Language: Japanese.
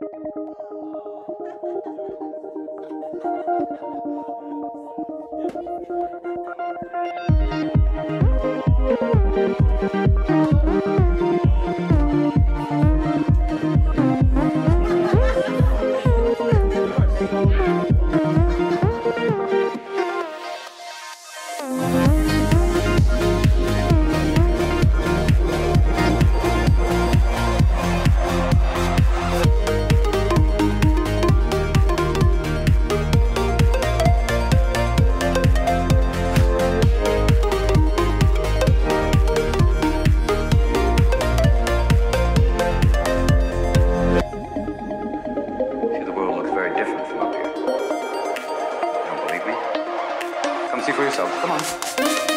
Thank you. See for yourself. Come on.